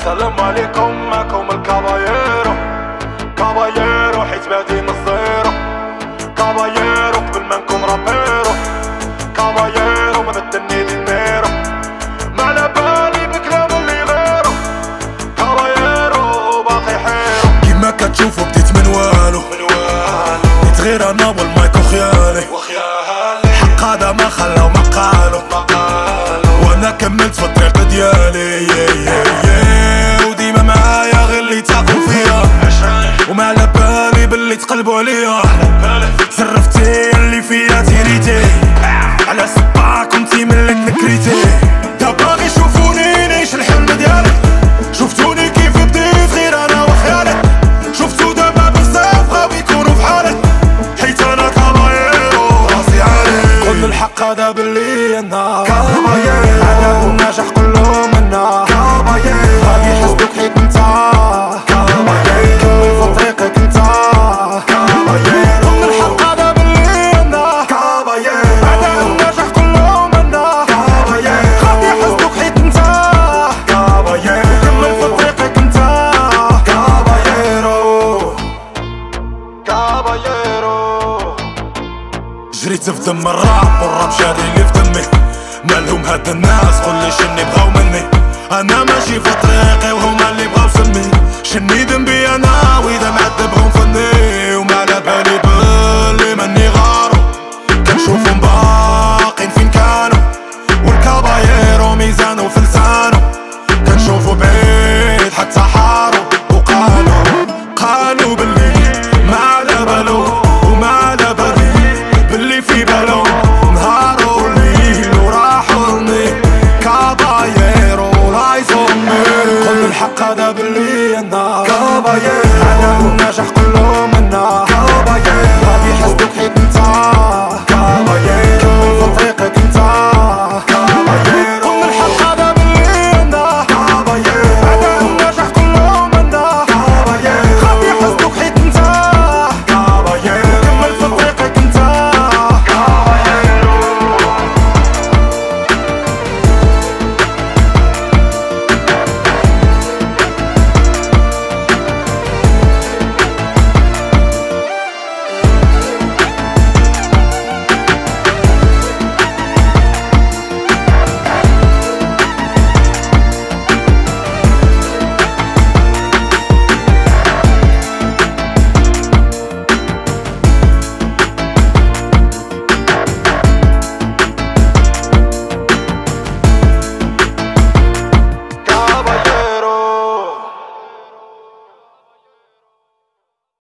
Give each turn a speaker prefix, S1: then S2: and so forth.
S1: السلام عليكم معكم الكابايرو كابايرو حيت بادي من الزيرو كابايرو قبل ما نكون رابيرو. كابايرو ما بدني دينيرو ما على بالي بكلام اللي غيرو كابايرو باقي حيرو.
S2: كيما كتشوفو بديت من والو. بديت غير أنا والمايك وخيالي. حق هذا ما خلاو ما قالو وأنا كملت في الطريق ديالي. باللي تقلبوا عليا. تصرفتي اللي فيا تيريتي على سبا كنتي من اللي تنكريتي. دابا غي شوفوني نعيش الحلم ديالي. شفتوني كيف بديت غير أنا وخيالي. شفتو دابا بزاف بغاو يكونوا بحالي. حيت أنا كابايرو راسي عالي. قول الحق هذا باللي
S1: أنا.
S2: جريت في دم الراب والراب شادي اللي في دمي. مالهم هاد الناس قولي شني بغاو مني. أنا ماشي في طريقي وهما عدم النجاح كله